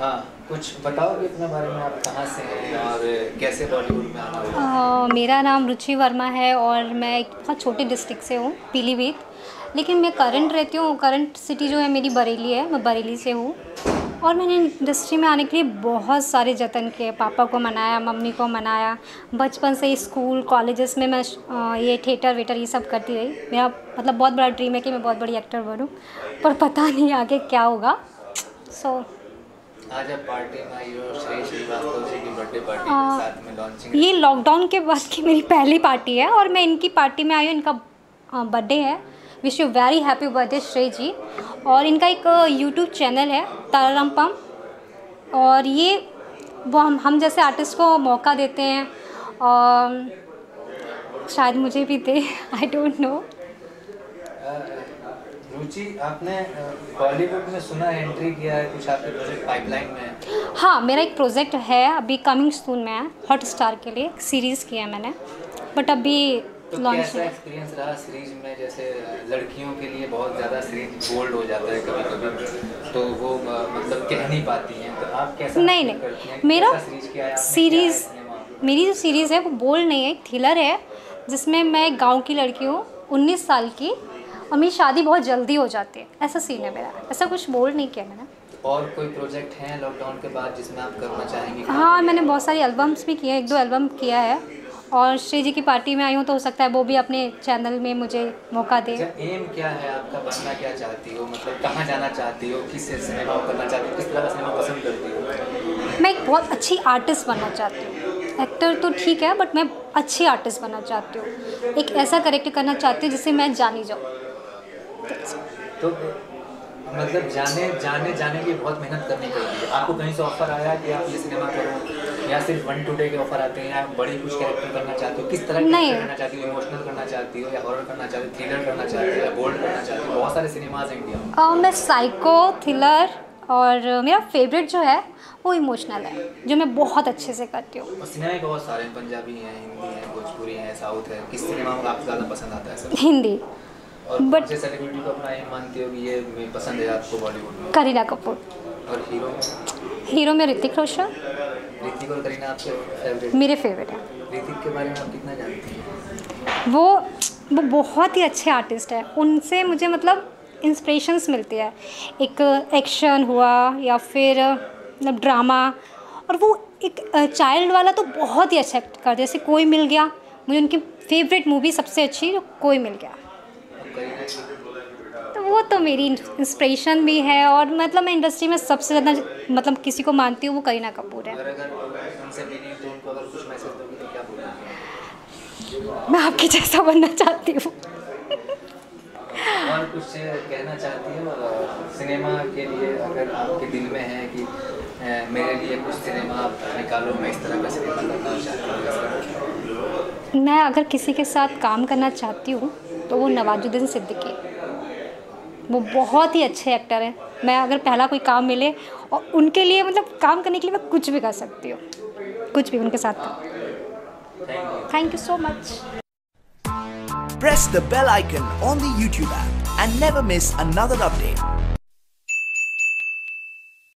हाँ कुछ बताओगे अपने बारे में आप कहाँ से हैं और कैसे बॉलीवुड में आना हुआ? मेरा नाम रुचि वर्मा है और मैं एक बहुत छोटे डिस्ट्रिक्ट से हूँ पीलीभीत। लेकिन मैं करंट रहती हूँ करंट सिटी जो है मेरी बरेली है मैं बरेली से हूँ। और मैंने इंडस्ट्री में आने के लिए बहुत सारे जतन किए पापा को मनाया मम्मी को मनाया। बचपन से ही स्कूल कॉलेजेस में मैं ये थिएटर वेटर ये सब करती रही। मेरा मतलब बहुत बड़ा ड्रीम है कि मैं बहुत बड़ी एक्टर बनूँ पर पता नहीं आगे क्या होगा। सो आज आप पार्टी में आई हो श्री श्रीवास्तव जी की बर्थडे पार्टी। के साथ में लॉन्चिंग ये लॉकडाउन के बाद की मेरी पहली पार्टी है और मैं इनकी पार्टी में आई हूँ इनका बर्थडे है। Wish you very happy birthday Shrey ji. और इनका एक यूट्यूब चैनल है ताराराम पम और ये वो हम हम जैसे आर्टिस्ट को मौका देते हैं और शायद मुझे भी दे आई डोंट नो रुचि आपने बॉलीवुड में सुना एंट्री किया है कुछ आपके प्रोजेक्ट पाइपलाइन में? है हाँ मेरा एक प्रोजेक्ट है अभी कमिंग सून में है हॉट स्टार के लिए सीरीज़ किया है मैंने बट अभी तो कैसा एक्सपीरियंस रहा सीरीज़ में? जैसे लड़कियों के लिए बहुत ज़्यादा सीरीज़ बोल्ड हो जाता है कभी कभी तो वो मतलब कह नहीं पाती हैं। तो आप कैसा नहीं? नहीं मेरा सीरीज़? मेरी जो सीरीज़ है वो बोल्ड नहीं है एक थ्रिलर है जिसमें मैं एक गाँव की लड़की हूँ उन्नीस साल की और मेरी शादी बहुत जल्दी हो जाती है। ऐसा सीन है मेरा। ऐसा कुछ बोल नहीं किया मैंने। और कोई प्रोजेक्ट हैं लॉकडाउन के बाद जिसमें आप करना चाहेंगे? हाँ मैंने बहुत सारी एल्बम्स भी किए एक दो एल्बम किया है। और श्री जी की पार्टी में आई हूँ तो हो सकता है वो भी अपने चैनल में मुझे मौका दे। एम क्या है आपका? बनना क्या चाहती हो? मतलब कहाँ जाना चाहती हो? किस सिनेमा को करना चाहती हो? किस तरह का सिनेमा पसंद करती हो? मैं एक बहुत अच्छी आर्टिस्ट बनना चाहती हूँ। एक्टर तो ठीक है बट मैं अच्छी आर्टिस्ट बनना चाहती हूँ। एक ऐसा करेक्टर करना चाहती हूँ जिससे मैं जानी जाऊँ। तो मतलब जाने जाने जाने की बहुत मेहनत करनी पड़ती है। आपको कहीं से ऑफ़र आया कि आप ये सिनेमा करो या सिर्फ़ वन टू डे के ऑफ़र आते हैं या बड़ी कुछ कैरेक्टर करना चाहती हो किस तरह नहीं। करना चाहती हो इमोशनल करना चाहती हो या हॉरर करना चाहती हो थ्रिलर करना चाहती हो या बोल्ड करना चाहती हो बहुत सारे सिनेमाज हैं इंडिया में। मैं साइको थ्रिलर और मेरा फेवरेट जो है वो इमोशनल है जो मैं बहुत अच्छे से करती हूँ। सिनेमा बहुत सारे हैं पंजाबी हैं हिंदी हैं भोजपुरी हैं साउथ है किस सिनेमा में आपको ज़्यादा पसंद आता है हिंदी। और But- सेलिब्रिटी को अपना एम मानते हो कि ये पसंद है आपको बॉलीवुड में? करीना कपूर। और हीरो में? हीरो में ऋतिक रोशन। ऋतिक और करीना आपके फेवरेट मेरे फेवरेट है। ऋतिक के बारे में आप कितना जानती हैं? वो वो बहुत ही अच्छे आर्टिस्ट है। उनसे मुझे मतलब इंस्पिरेशंस मिलती है। एक एक्शन हुआ या फिर मतलब ड्रामा और वो एक चाइल्ड वाला तो बहुत ही अच्छा एक्ट करते जैसे कोई मिल गया मुझे उनकी फेवरेट मूवी सबसे अच्छी कोई मिल गया। तो वो तो मेरी इंस्पिरेशन भी है और मतलब मैं इंडस्ट्री में सबसे ज़्यादा मतलब किसी को मानती हूँ वो करीना कपूर है। मैं आपके जैसा बनना चाहती हूँ। और कुछ कहना चाहती हो सिनेमा के लिए अगर आपके दिल में है कि मेरे लिए कुछ सिनेमा निकालो मैं इस तरह का सिनेमा करना चाहती हूँ। मैं अगर किसी के साथ काम करना चाहती हूँ तो वो नवाजुद्दीन सिद्दीकी। वो बहुत ही अच्छे एक्टर हैं। मैं अगर पहला कोई काम मिले, और उनके लिए मतलब काम करने के लिए मैं कुछ भी कर सकती हूँ। कुछ भी उनके साथ thank you so much press the icon on the YouTube app and never miss another update.